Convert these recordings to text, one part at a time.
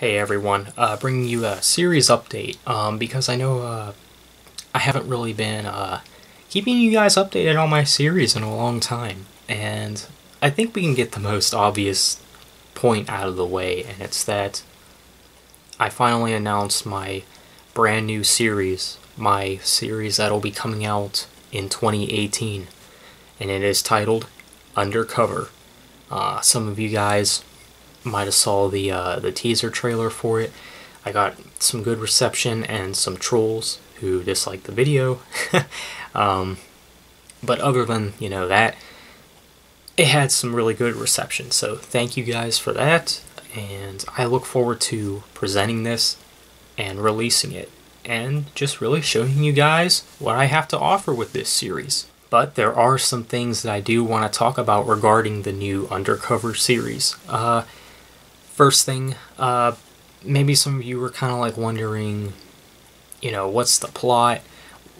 Hey everyone, uh, bringing you a series update um, because I know uh, I haven't really been uh, keeping you guys updated on my series in a long time, and I think we can get the most obvious point out of the way, and it's that I finally announced my brand new series, my series that'll be coming out in 2018, and it is titled Undercover. Uh, some of you guys might have saw the uh, the teaser trailer for it. I got some good reception and some trolls who disliked the video. um, but other than you know that, it had some really good reception. So thank you guys for that, and I look forward to presenting this and releasing it, and just really showing you guys what I have to offer with this series. But there are some things that I do want to talk about regarding the new Undercover series. Uh, First thing, uh, maybe some of you were kind of like wondering, you know, what's the plot?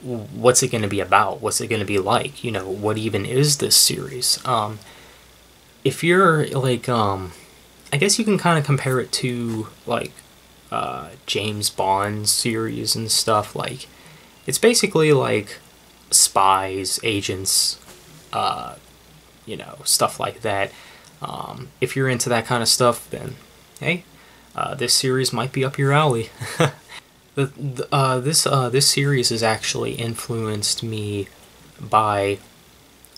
What's it going to be about? What's it going to be like? You know, what even is this series? Um, if you're like, um, I guess you can kind of compare it to like uh, James Bond series and stuff. Like, it's basically like spies, agents, uh, you know, stuff like that. Um, if you're into that kind of stuff, then hey, uh, this series might be up your alley. the, the uh, this uh, this series has actually influenced me by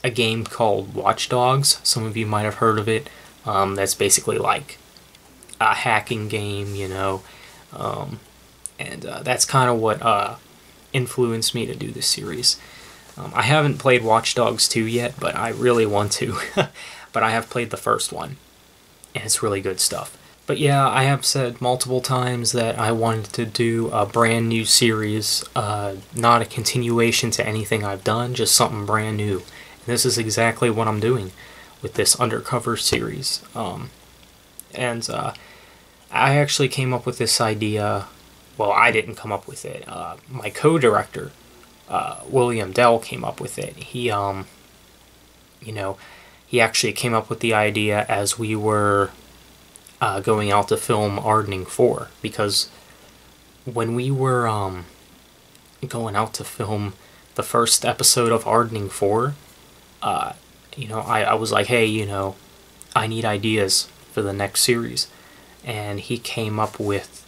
a game called Watch Dogs. Some of you might have heard of it. Um, that's basically like a hacking game, you know, um, and uh, that's kind of what uh, influenced me to do this series. Um, I haven't played Watch Dogs 2 yet, but I really want to. but I have played the first one, and it's really good stuff. But yeah, I have said multiple times that I wanted to do a brand new series, uh, not a continuation to anything I've done, just something brand new. And this is exactly what I'm doing with this Undercover series. Um, and uh, I actually came up with this idea. Well, I didn't come up with it. Uh, my co-director, uh, William Dell, came up with it. He, um, you know, he actually came up with the idea as we were uh, going out to film Ardening 4 because when we were um, going out to film the first episode of Ardening 4, uh, you know, I, I was like, hey, you know, I need ideas for the next series. And he came up with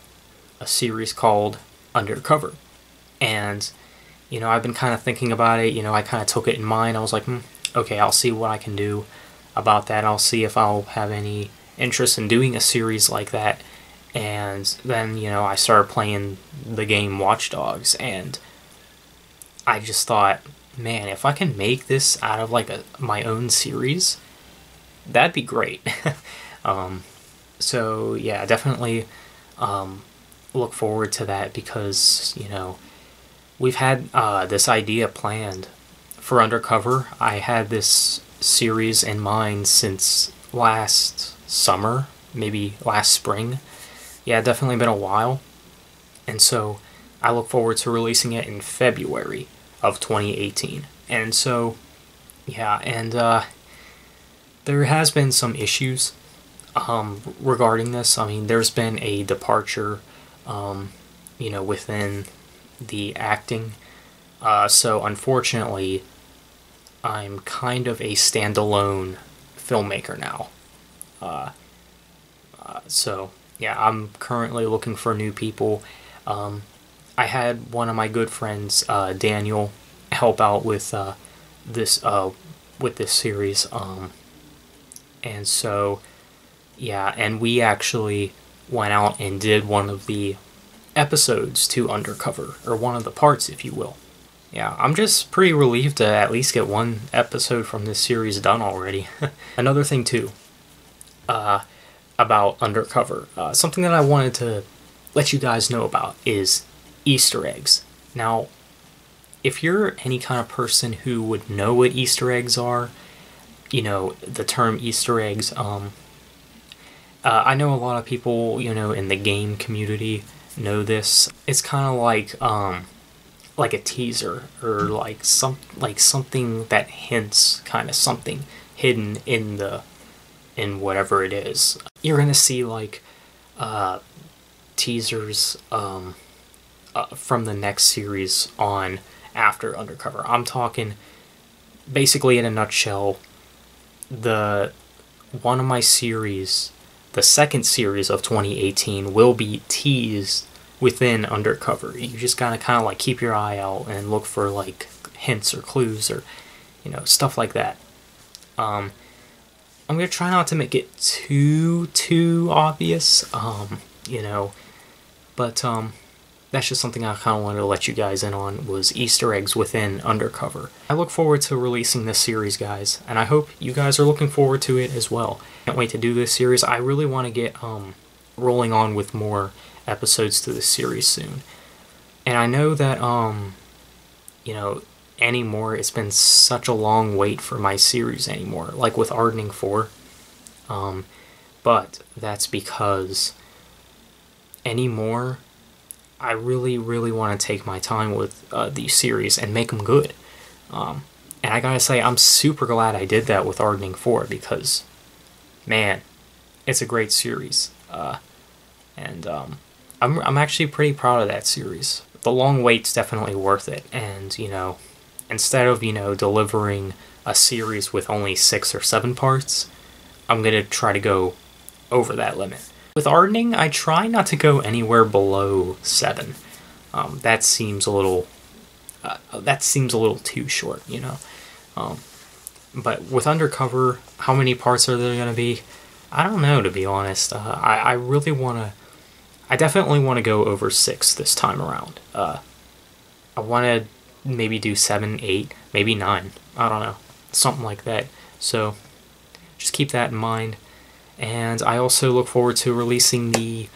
a series called Undercover. And, you know, I've been kind of thinking about it. You know, I kind of took it in mind. I was like, hmm, okay, I'll see what I can do about that. I'll see if I'll have any interest in doing a series like that. And then, you know, I started playing the game Watch Dogs, and I just thought, man, if I can make this out of like a my own series, that'd be great. um, so yeah, definitely um, look forward to that because you know we've had uh, this idea planned for Undercover. I had this series in mind since last summer, maybe last spring. Yeah, definitely been a while. And so I look forward to releasing it in February of 2018. And so, yeah, and uh, there has been some issues um, regarding this. I mean, there's been a departure, um, you know, within the acting. Uh, so unfortunately, I'm kind of a standalone filmmaker now. Uh, uh, so yeah, I'm currently looking for new people. Um, I had one of my good friends, uh, Daniel, help out with uh, this uh, with this series, um, and so yeah, and we actually went out and did one of the episodes to Undercover, or one of the parts, if you will. Yeah, I'm just pretty relieved to at least get one episode from this series done already. Another thing too, uh, about Undercover. Uh, something that I wanted to let you guys know about is Easter eggs. Now, if you're any kind of person who would know what Easter eggs are, you know, the term Easter eggs, um, uh, I know a lot of people, you know, in the game community know this. It's kind of like, um, like a teaser or like some like something that hints kind of something hidden in the in whatever it is. You're gonna see like uh, teasers um, uh, from the next series on after Undercover. I'm talking basically in a nutshell the one of my series, the second series of 2018 will be teased within Undercover. You just gotta kind of like keep your eye out and look for like hints or clues or you know stuff like that. Um, I'm gonna try not to make it too too obvious. Um, you know, but um, that's just something I kind of wanted to let you guys in on was Easter eggs within Undercover. I look forward to releasing this series, guys, and I hope you guys are looking forward to it as well. Can't wait to do this series. I really want to get um, rolling on with more episodes to this series soon. And I know that, um, you know, anymore, it's been such a long wait for my series anymore, like with Ardening 4. Um, but that's because anymore I really, really want to take my time with uh, these series and make them good. Um, and I gotta say, I'm super glad I did that with Ardening 4 because, man, it's a great series. Uh, and um, I'm, I'm actually pretty proud of that series. The long wait's definitely worth it. And, you know, instead of, you know, delivering a series with only six or seven parts, I'm gonna try to go over that limit. With Ardening, I try not to go anywhere below seven. Um, that seems a little uh, that seems a little too short, you know. Um, but with Undercover, how many parts are there going to be? I don't know, to be honest. Uh, I, I really want to. I definitely want to go over six this time around. Uh, I want to maybe do seven, eight, maybe nine. I don't know. Something like that. So just keep that in mind. And I also look forward to releasing the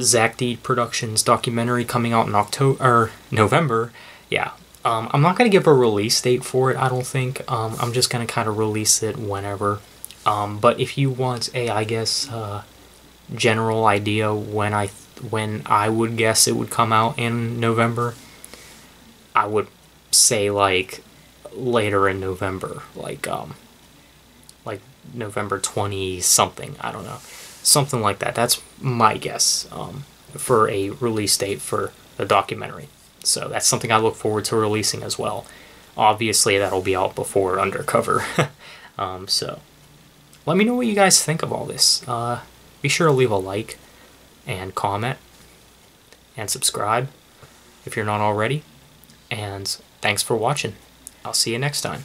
Zach D Productions documentary coming out in October or November. Yeah. Um, I'm not going to give a release date for it, I don't think. Um, I'm just going to kind of release it whenever. Um, but if you want a, I guess, uh, general idea when I when I would guess it would come out in November, I would say like later in November, like um, like November 20 something. I don't know. Something like that. That's my guess um, for a release date for the documentary. So that's something I look forward to releasing as well. Obviously, that'll be out before Undercover. um, so let me know what you guys think of all this. Uh, be sure to leave a like and comment and subscribe if you're not already. And thanks for watching. I'll see you next time.